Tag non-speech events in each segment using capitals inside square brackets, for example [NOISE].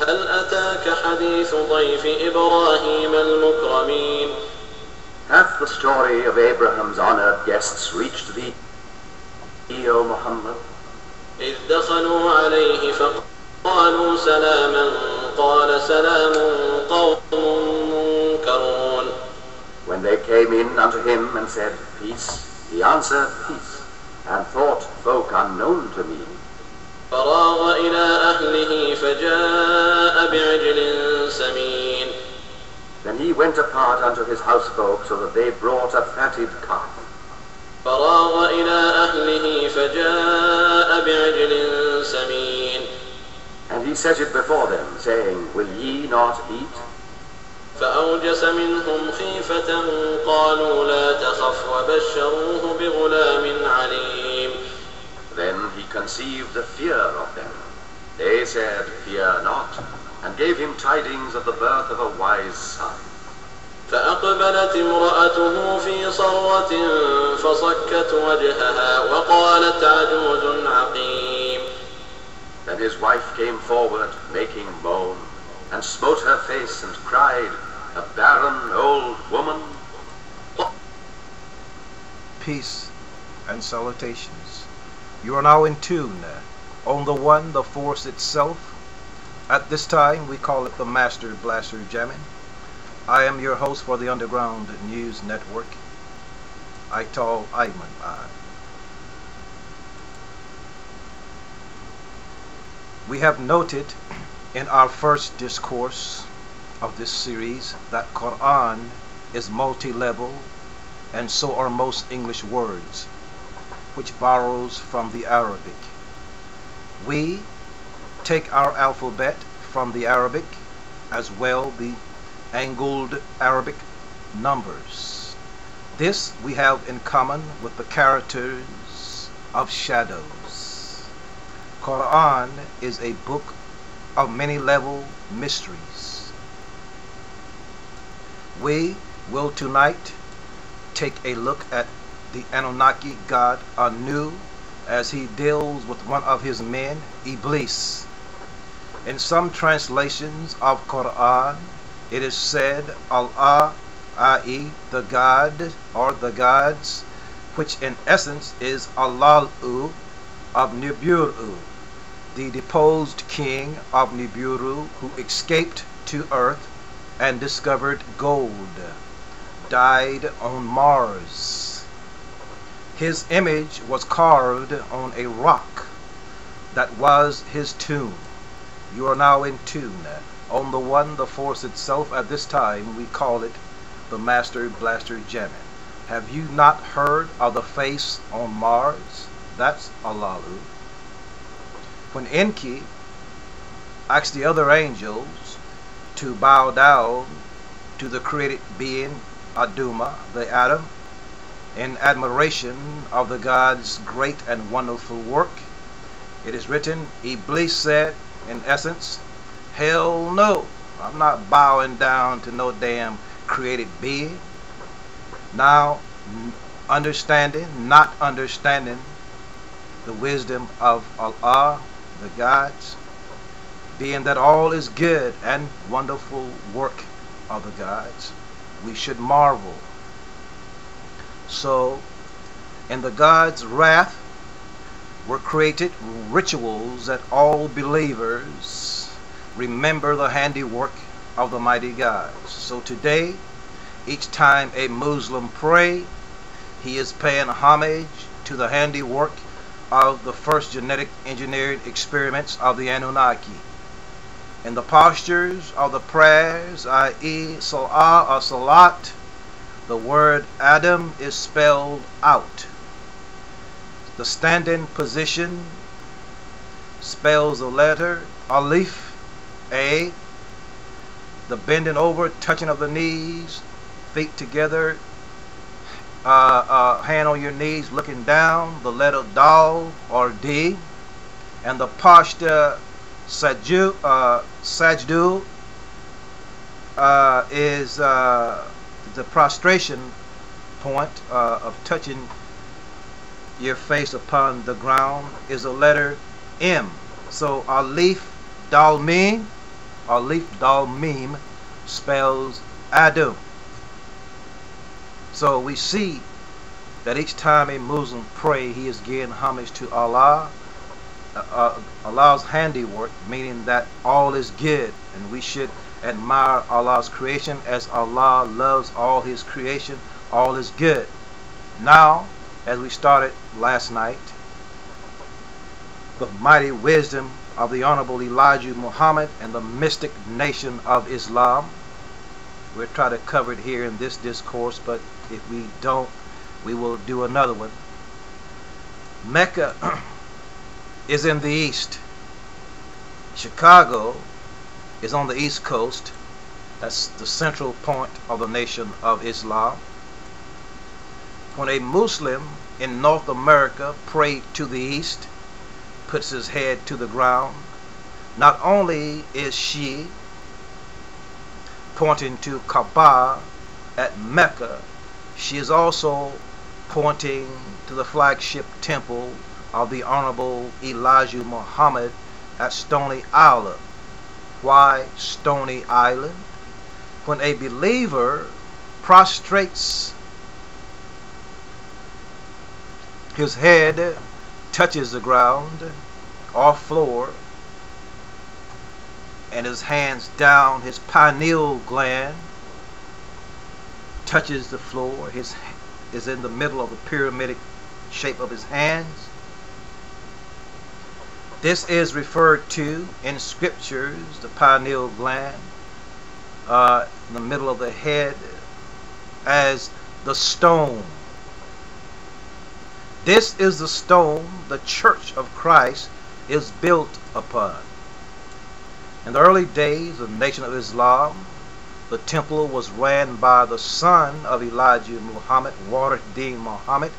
هل أتاك حديث ضيف إبراهيم المكرمين Hath the story of Abraham's honored guests reached thee, O Muhammad? إذ دخلوا عليه فقالوا سلاما قال سلام قوم منكرون When they came in unto him and said, Peace, he answered, Peace, and thought folk unknown to me. فراغ أهله فجاء بعجل سمين Then he went apart unto his housefolk, so that they brought a fatted calf. فراغ إلى أهله فجاء بعجل سمين And he set it before them, saying, Will ye not eat? فأوجس منهم خيفة قالوا لا تخف وبشروه بغلام عليم Then he conceived a fear of them. They said, Fear not, and gave him tidings of the birth of a wise son. فأقبلت امرأته في صرة فصكت وجهها وقالت عجوز عقيم Then his wife came forward, making moan, and smote her face and cried, A barren old woman. peace and salutations. You are now in tune on the one, the force itself. At this time, we call it the Master Blaster Jamming. I am your host for the Underground News Network. Ital IMan. I. We have noted in our first discourse of this series that Quran is multi-level and so are most English words, which borrows from the Arabic. We take our alphabet from the Arabic as well the angled Arabic numbers. This we have in common with the characters of shadows. Quran is a book of many level mysteries. We will tonight take a look at the Anunnaki god Anu as he deals with one of his men, Iblis. In some translations of Quran, it is said Allah, i.e., the God or the gods, which in essence is Alalu of Nibiru, the deposed king of Nibiru who escaped to earth and discovered gold died on Mars. His image was carved on a rock that was his tomb. You are now in tune on the one, the force itself. At this time, we call it the Master Blaster Jamming. Have you not heard of the face on Mars? That's Alalu. When Enki asked the other angels to bow down to the created being Adamu, the Adam, in admiration of the God's great and wonderful work. It is written, Iblis said, in essence, Hell no, I'm not bowing down to no damn created being. Now, understanding, not understanding the wisdom of Allah, the gods, being that all is good and wonderful work of the gods we should marvel. So, in the God's wrath were created rituals that all believers remember the handiwork of the mighty God. So today, each time a Muslim pray, he is paying homage to the handiwork of the first genetic engineered experiments of the Anunnaki in the postures of the prayers, i.e., salah or salat, the word Adam is spelled out. The standing position spells the letter Alif, A. The bending over, touching of the knees, feet together, uh, uh, hand on your knees, looking down, the letter Dal or D. And the posture Sajdu, uh, sajdu uh, is uh, the prostration point uh, of touching your face upon the ground is a letter M. So Alif Dal Mim Alif Dal Mim spells Adum. So we see that each time a Muslim pray, he is giving homage to Allah, uh, uh, Allah's handiwork, meaning that all is good, and we should admire Allah's creation as Allah loves all His creation, all is good. Now, as we started last night, the mighty wisdom of the Honorable Elijah Muhammad and the mystic nation of Islam. We'll try to cover it here in this discourse, but if we don't, we will do another one. Mecca [CLEARS THROAT] is in the east. Chicago is on the east coast. That's the central point of the nation of Islam. When a Muslim in North America prayed to the east, puts his head to the ground, not only is she pointing to Kaaba at Mecca, she is also pointing to the flagship temple of the Honorable Elijah Muhammad at Stony Island. Why Stony Island? When a believer prostrates his head touches the ground or floor and his hands down his pineal gland touches the floor his is in the middle of the pyramidic shape of his hands this is referred to in scriptures the pineal gland uh, in the middle of the head as the stone this is the stone the church of Christ is built upon. In the early days of the nation of Islam, the temple was ran by the son of Elijah Muhammad, Warith Muhammad,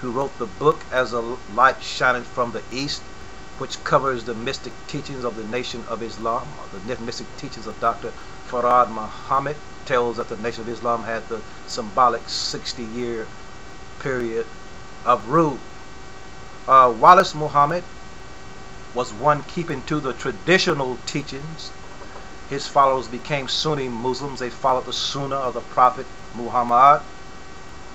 who wrote the book As a Light Shining from the East, which covers the mystic teachings of the nation of Islam. The mystic teachings of Dr. Fard Muhammad tells that the nation of Islam had the symbolic 60 year period of rule. Uh, Wallace Muhammad was one keeping to the traditional teachings. His followers became Sunni Muslims. They followed the Sunnah of the Prophet Muhammad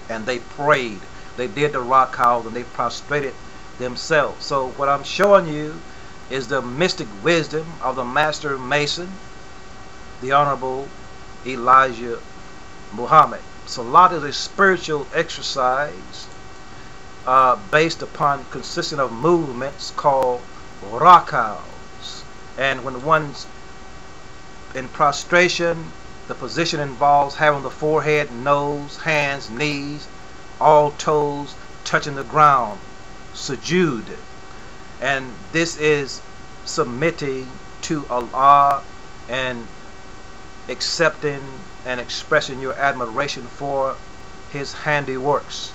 and they prayed. They did the rak'ahs and they prostrated themselves. So what I'm showing you is the mystic wisdom of the Master Mason, the Honorable Elijah Muhammad. Salat is a spiritual exercise uh, based upon consisting of movements called rak'ahs. And when one's in prostration, the position involves having the forehead, nose, hands, knees, all toes touching the ground, sujood. And this is submitting to Allah and accepting and expressing your admiration for his handiworks.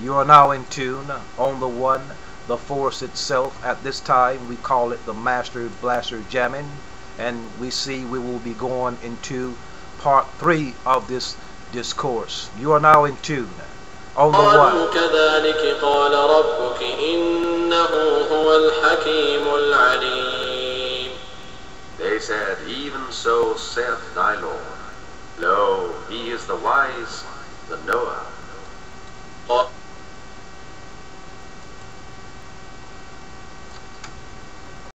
You are now in tune on the one, the force itself. At this time, we call it the Master Blaster jamming, and we see we will be going into part three of this discourse. You are now in tune on the one. They said, Even so saith thy Lord. Lo, he is the wise, the knower.